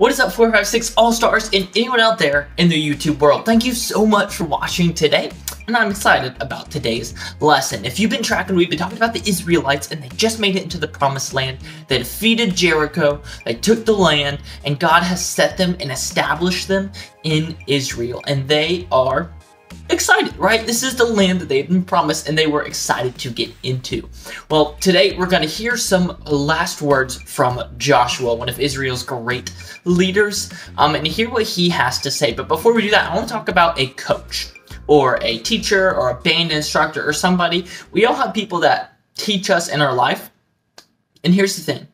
What is up, 456 All Stars and anyone out there in the YouTube world? Thank you so much for watching today, and I'm excited about today's lesson. If you've been tracking, we've been talking about the Israelites, and they just made it into the Promised Land. They defeated Jericho, they took the land, and God has set them and established them in Israel, and they are excited, right? This is the land that they've been promised and they were excited to get into. Well, today we're going to hear some last words from Joshua, one of Israel's great leaders, um, and hear what he has to say. But before we do that, I want to talk about a coach or a teacher or a band instructor or somebody. We all have people that teach us in our life. And here's the thing.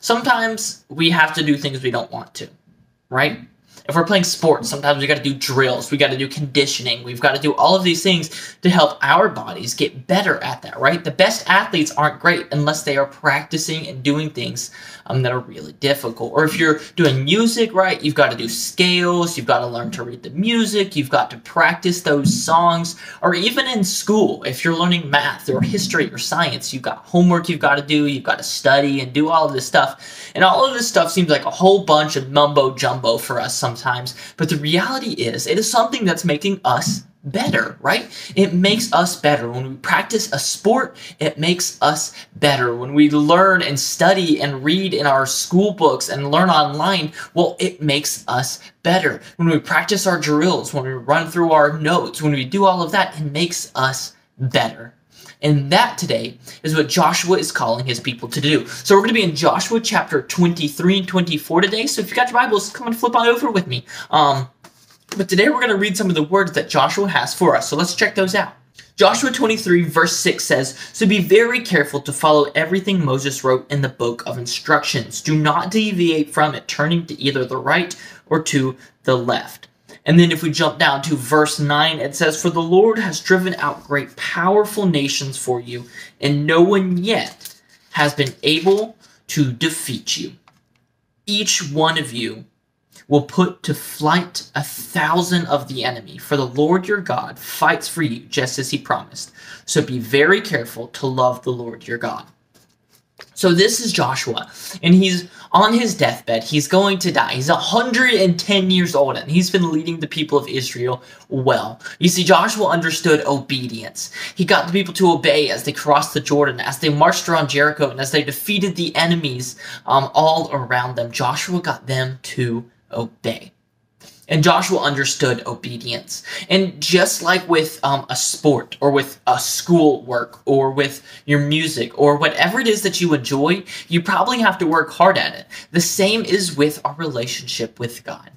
Sometimes we have to do things we don't want to, right? If we're playing sports, sometimes we got to do drills, we got to do conditioning, we've got to do all of these things to help our bodies get better at that, right? The best athletes aren't great unless they are practicing and doing things um, that are really difficult. Or if you're doing music, right, you've got to do scales, you've got to learn to read the music, you've got to practice those songs. Or even in school, if you're learning math or history or science, you've got homework you've got to do, you've got to study and do all of this stuff. And all of this stuff seems like a whole bunch of mumbo jumbo for us. Sometimes, but the reality is, it is something that's making us better, right? It makes us better. When we practice a sport, it makes us better. When we learn and study and read in our school books and learn online, well, it makes us better. When we practice our drills, when we run through our notes, when we do all of that, it makes us better. And that today is what Joshua is calling his people to do. So we're going to be in Joshua chapter 23 and 24 today. So if you got your Bibles, come and flip on over with me. Um, but today we're going to read some of the words that Joshua has for us. So let's check those out. Joshua 23, verse 6 says, So be very careful to follow everything Moses wrote in the book of instructions. Do not deviate from it, turning to either the right or to the left. And then if we jump down to verse 9, it says, For the Lord has driven out great powerful nations for you, and no one yet has been able to defeat you. Each one of you will put to flight a thousand of the enemy, for the Lord your God fights for you, just as he promised. So be very careful to love the Lord your God. So this is Joshua, and he's on his deathbed. He's going to die. He's 110 years old, and he's been leading the people of Israel well. You see, Joshua understood obedience. He got the people to obey as they crossed the Jordan, as they marched around Jericho, and as they defeated the enemies um, all around them. Joshua got them to obey. And Joshua understood obedience. And just like with um, a sport or with a school work or with your music or whatever it is that you enjoy, you probably have to work hard at it. The same is with our relationship with God.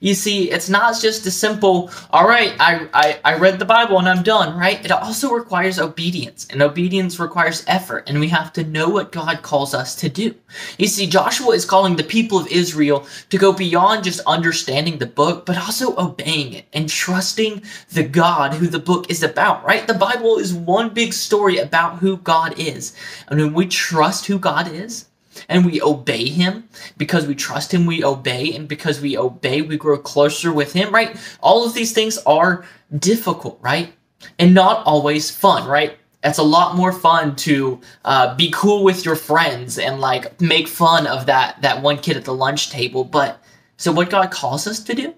You see, it's not just a simple, all right, I, I, I read the Bible and I'm done, right? It also requires obedience, and obedience requires effort, and we have to know what God calls us to do. You see, Joshua is calling the people of Israel to go beyond just understanding the book, but also obeying it and trusting the God who the book is about, right? The Bible is one big story about who God is. And when we trust who God is, and we obey him. Because we trust him we obey and because we obey we grow closer with him right? All of these things are difficult right? And not always fun right? It's a lot more fun to uh, be cool with your friends and like make fun of that that one kid at the lunch table but so what god calls us to do?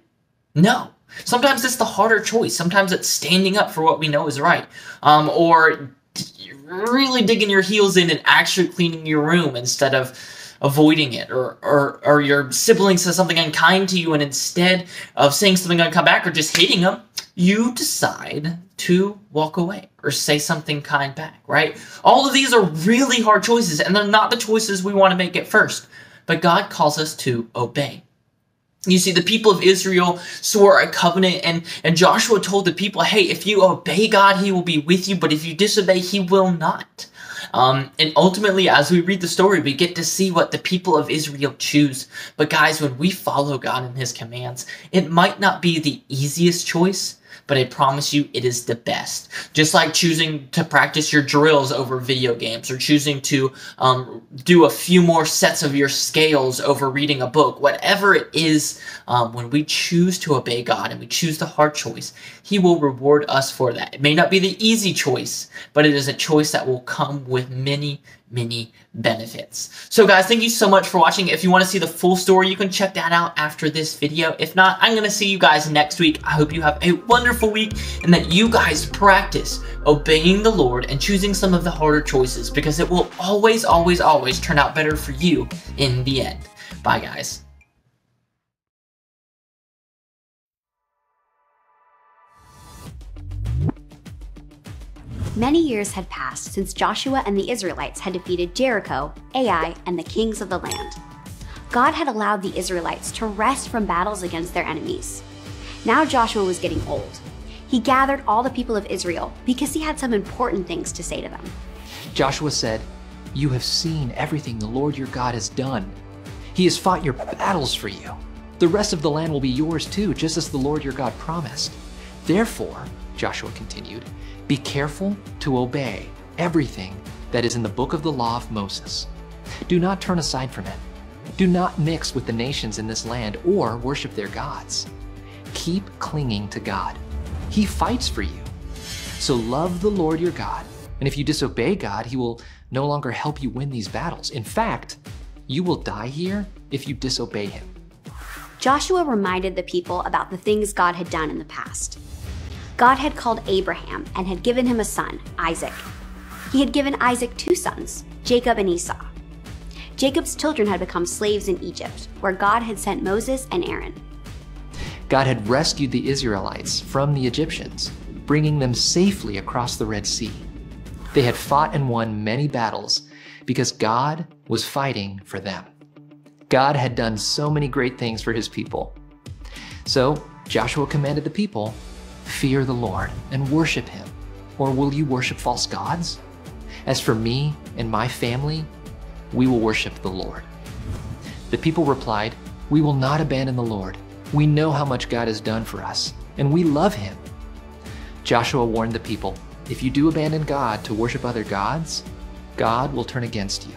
No. Sometimes it's the harder choice. Sometimes it's standing up for what we know is right. Um, or really digging your heels in and actually cleaning your room instead of avoiding it. Or, or or your sibling says something unkind to you and instead of saying something come back or just hating them you decide to walk away or say something kind back right? All of these are really hard choices and they're not the choices we want to make at first but god calls us to obey you see, the people of Israel swore a covenant, and, and Joshua told the people, hey, if you obey God, he will be with you, but if you disobey, he will not. Um, and ultimately, as we read the story, we get to see what the people of Israel choose. But guys, when we follow God and his commands, it might not be the easiest choice, but I promise you it is the best. Just like choosing to practice your drills over video games or choosing to um, do a few more sets of your scales over reading a book, whatever it is, um, when we choose to obey God and we choose the hard choice, He will reward us for that. It may not be the easy choice, but it is a choice that will come with many many benefits. So guys, thank you so much for watching. If you want to see the full story, you can check that out after this video. If not, I'm going to see you guys next week. I hope you have a wonderful week and that you guys practice obeying the Lord and choosing some of the harder choices because it will always, always, always turn out better for you in the end. Bye guys. Many years had passed since Joshua and the Israelites had defeated Jericho, Ai, and the kings of the land. God had allowed the Israelites to rest from battles against their enemies. Now Joshua was getting old. He gathered all the people of Israel because he had some important things to say to them. Joshua said, You have seen everything the Lord your God has done. He has fought your battles for you. The rest of the land will be yours too, just as the Lord your God promised. Therefore, Joshua continued, be careful to obey everything that is in the book of the law of Moses. Do not turn aside from it. Do not mix with the nations in this land or worship their gods. Keep clinging to God. He fights for you. So love the Lord your God. And if you disobey God, he will no longer help you win these battles. In fact, you will die here if you disobey him. Joshua reminded the people about the things God had done in the past. God had called Abraham and had given him a son, Isaac. He had given Isaac two sons, Jacob and Esau. Jacob's children had become slaves in Egypt, where God had sent Moses and Aaron. God had rescued the Israelites from the Egyptians, bringing them safely across the Red Sea. They had fought and won many battles because God was fighting for them. God had done so many great things for his people. So Joshua commanded the people Fear the Lord and worship him. Or will you worship false gods? As for me and my family, we will worship the Lord. The people replied, We will not abandon the Lord. We know how much God has done for us, and we love him. Joshua warned the people, If you do abandon God to worship other gods, God will turn against you.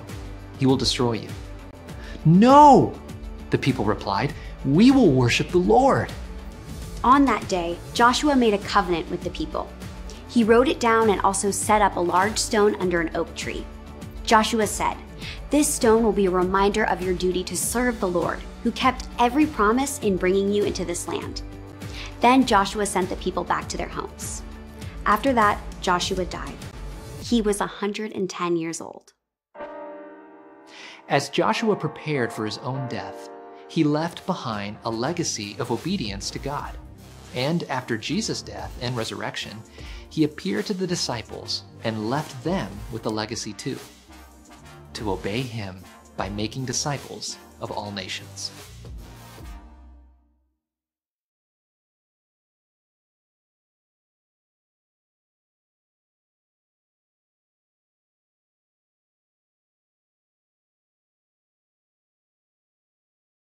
He will destroy you. No, the people replied, We will worship the Lord. On that day, Joshua made a covenant with the people. He wrote it down and also set up a large stone under an oak tree. Joshua said, This stone will be a reminder of your duty to serve the Lord, who kept every promise in bringing you into this land. Then Joshua sent the people back to their homes. After that, Joshua died. He was 110 years old. As Joshua prepared for his own death, he left behind a legacy of obedience to God. And after Jesus' death and resurrection, he appeared to the disciples and left them with a legacy too to obey him by making disciples of all nations.